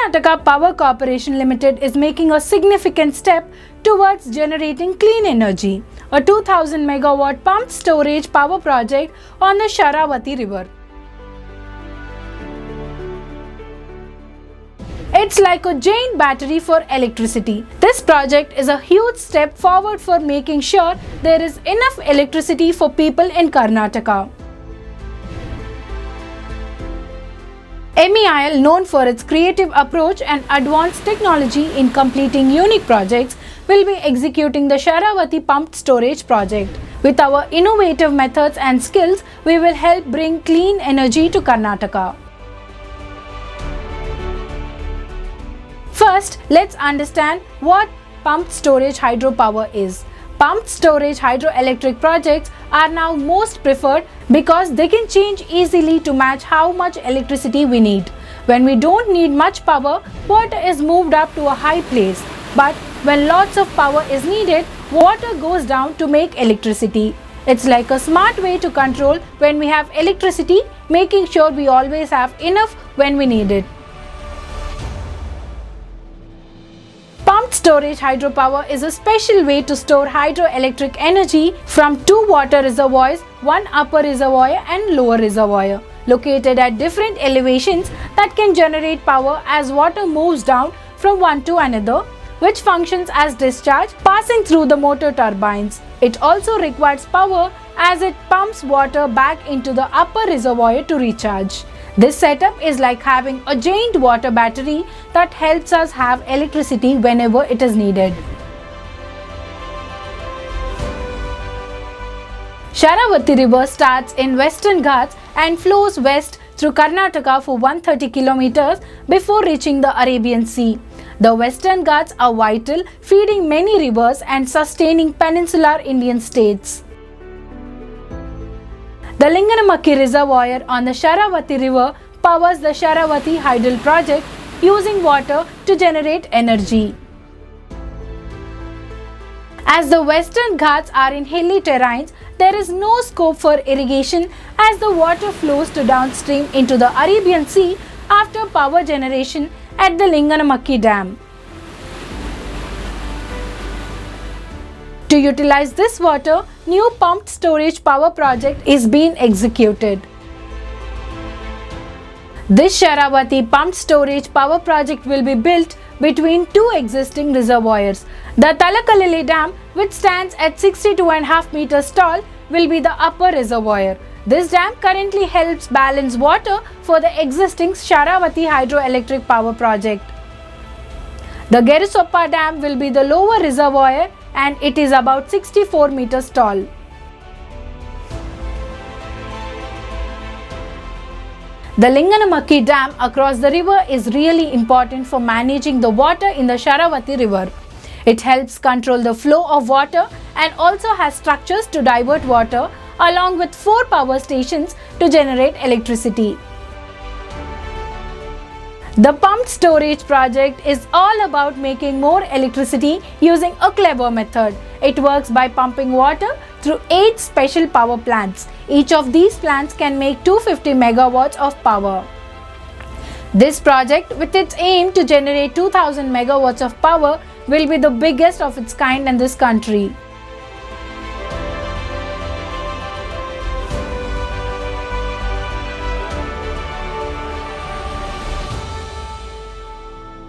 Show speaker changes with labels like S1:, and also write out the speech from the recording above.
S1: Karnataka Power Corporation Limited is making a significant step towards generating clean energy, a 2000 megawatt pumped storage power project on the Sharavati river. It's like a giant battery for electricity. This project is a huge step forward for making sure there is enough electricity for people in Karnataka. MEIL, known for its creative approach and advanced technology in completing unique projects, will be executing the Sharavati pumped storage project. With our innovative methods and skills, we will help bring clean energy to Karnataka. First, let's understand what pumped storage hydropower is. Pumped storage hydroelectric projects are now most preferred because they can change easily to match how much electricity we need. When we don't need much power, water is moved up to a high place. But when lots of power is needed, water goes down to make electricity. It's like a smart way to control when we have electricity, making sure we always have enough when we need it. Storage hydropower is a special way to store hydroelectric energy from two water reservoirs, one upper reservoir and lower reservoir, located at different elevations that can generate power as water moves down from one to another, which functions as discharge passing through the motor turbines. It also requires power as it pumps water back into the upper reservoir to recharge. This setup is like having a giant water battery that helps us have electricity whenever it is needed. Sharavati river starts in Western Ghats and flows west through Karnataka for 130 kilometers before reaching the Arabian Sea. The Western Ghats are vital, feeding many rivers and sustaining peninsular Indian states. The Linganamakki Reservoir on the Sharavati River powers the Sharavati Hydel project using water to generate energy. As the western Ghats are in hilly terrains, there is no scope for irrigation as the water flows to downstream into the Arabian Sea after power generation at the Linganamakki Dam. To utilize this water, new pumped storage power project is being executed. This Sharavati pumped storage power project will be built between two existing reservoirs. The Talakalale Dam, which stands at 62.5 meters tall, will be the upper reservoir. This dam currently helps balance water for the existing Sharavati hydroelectric power project. The Gerisoppa Dam will be the lower reservoir and it is about 64 meters tall. The Linganamakki Dam across the river is really important for managing the water in the Sharavati river. It helps control the flow of water and also has structures to divert water along with four power stations to generate electricity. The pumped storage project is all about making more electricity using a clever method. It works by pumping water through 8 special power plants. Each of these plants can make 250 megawatts of power. This project with its aim to generate 2000 megawatts of power will be the biggest of its kind in this country.